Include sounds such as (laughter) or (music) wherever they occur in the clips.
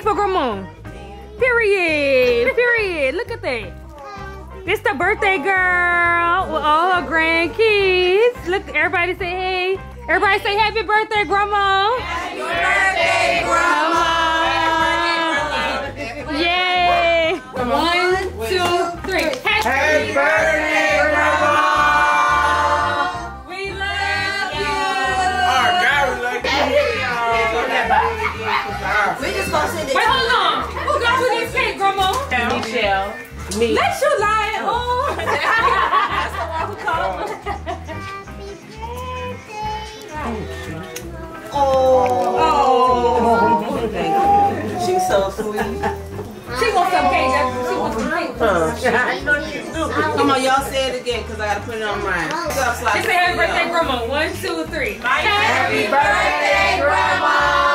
cake for grandma. Period. Period. Look at that. This the birthday girl with all her grandkids. Look, everybody say hey. Everybody say happy birthday, grandma. Happy birthday, Grandma. You. We gonna send. Wait, hold on. Who got you this cake, grandma? Michelle. Me. Let you lie oh. at home. Oh. She's so sweet. She wants some cake. She wants some cake. I know you do. Come on, y'all say it again, cause I gotta put it on mine. What's up, Sly? Just say happy birthday, grandma. One, two, three. Happy birthday, Grandma.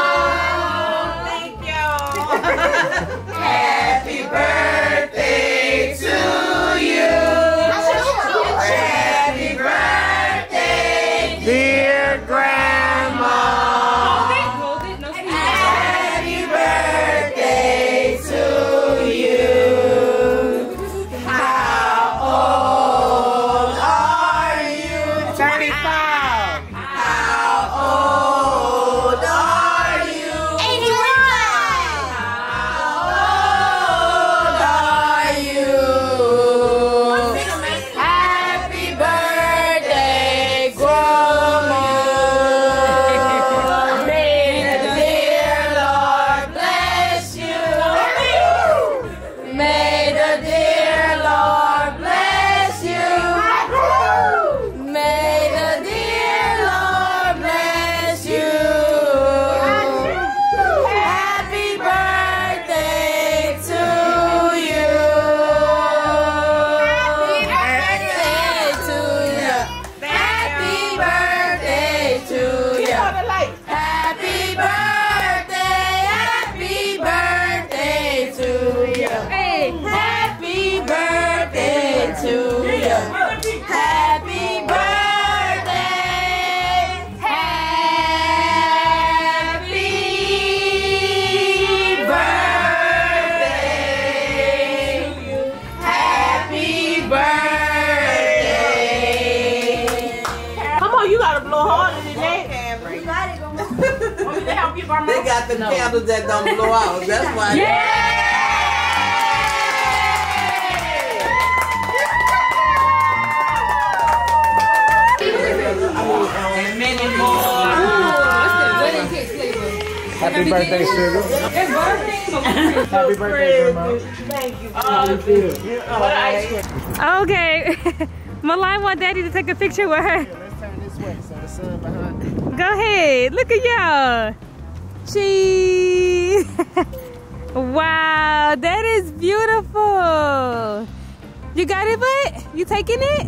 They got the candles that don't blow out. That's why. And many more. Wedding cake flavor. Happy birthday, sugar. It's buttercream. Happy birthday, grandma. Thank you. How you feel? What ice cream? Okay. (laughs) Malai want daddy to take a picture with her. Let's turn this way so the sun behind. Go ahead. Look at y'all. Cheese. (laughs) wow, that is beautiful. You got it, bud? You taking it?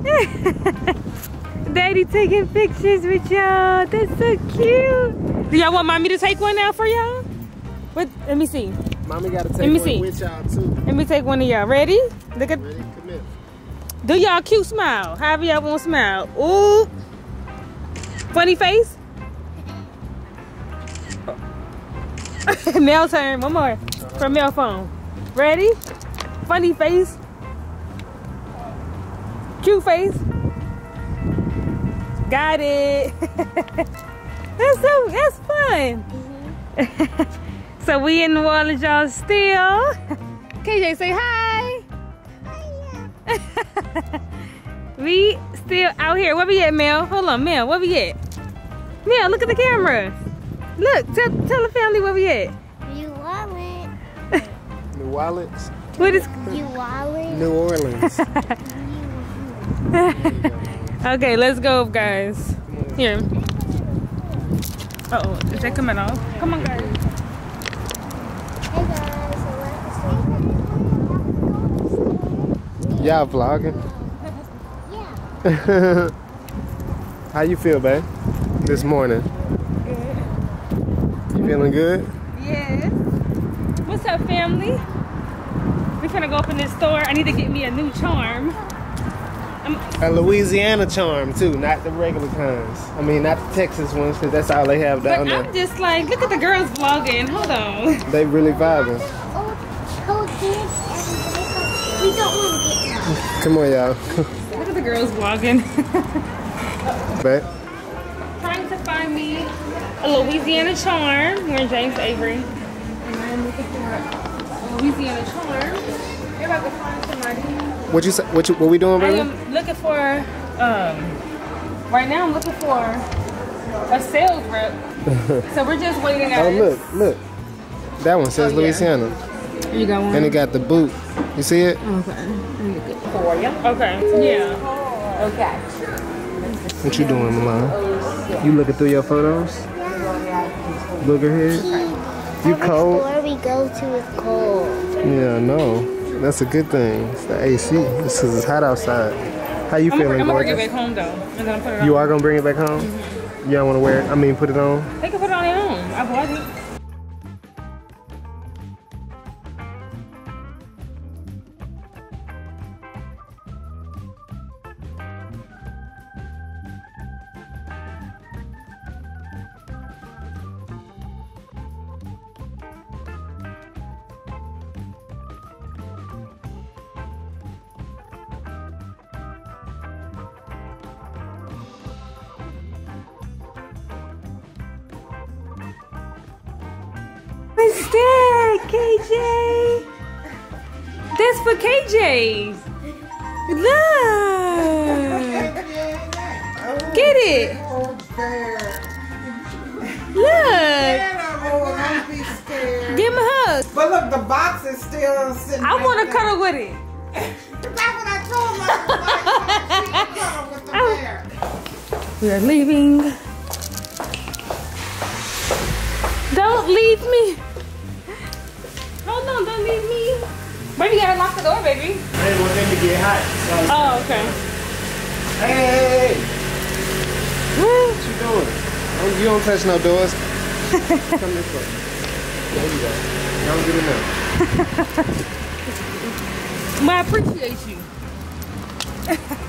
(laughs) Daddy taking pictures with y'all. That's so cute. Do y'all want mommy to take one now for y'all? What? Let me see. Mommy got to take Let me one see. with y'all too. Let me take one of y'all. Ready? Look at. Ready? Do y'all cute smile? However y'all want to smile. Ooh. Funny face. (laughs) Mel turn. One more. From Mel phone. Ready? Funny face. Cute face. Got it. (laughs) that's so that's fun. (laughs) so we in New Orleans, y'all still. KJ say hi. we still out here. Where we at, Mel? Hold on, Mel. Where we at? Mel, look at the camera. Look, tell, tell the family where we at. You wallet. New Orleans. What is? You wallet. New Orleans. (laughs) (laughs) Okay, let's go, guys. Here. Uh oh, is that coming off? Come on, guys. Hey guys, so Y'all vlogging? Yeah. (laughs) How you feel, babe? This morning. You feeling good? Yes. What's up, family? We're gonna go up in this store. I need to get me a new charm. I'm A Louisiana charm too, not the regular kinds. I mean, not the Texas ones, because that's all they have down But down I'm there. just like, look at the girls vlogging. Hold on. They really vibing. Dance everybody. We don't want to get. Come on, y'all. Look at the girls vlogging. But Trying to find me a Louisiana charm. We're in James Avery. And I'm looking for a Louisiana charm. If I can find somebody. what you say? What you, what we doing, I am looking for, um, right now I'm looking for a sales rep. (laughs) so we're just waiting Oh out. look, look. That one says Oh, yeah. Louisiana, You got one? and it got the boot. You see it? Okay. For you. Okay, yeah. Okay. What you doing, Mama? You looking through your photos? Booger head? You Every cold? store we go to is cold. Yeah, no. That's a good thing. It's the AC. This is it's hot outside. How you I'm gonna, feeling, I'm gonna bring it back home though. I'm put it on. You are gonna bring it back home? You don't want to wear it? I mean, put it on? They can put it on their own. I bought it. What's that, KJ? That's for KJ. Look. Get it. Look. Give him a hug. But look, the box is still sitting. I want to cuddle with it. That's what I told her. Like, she can cuddle with the bear. We are leaving. Don't leave me. On, don't leave me. Baby, you gotta lock the door, baby. Hey, want them to get hot. Oh, okay. Hey, what you doing? You don't touch no doors. (laughs) Come this way. There you go. Don't get there. Well, I appreciate you. (laughs)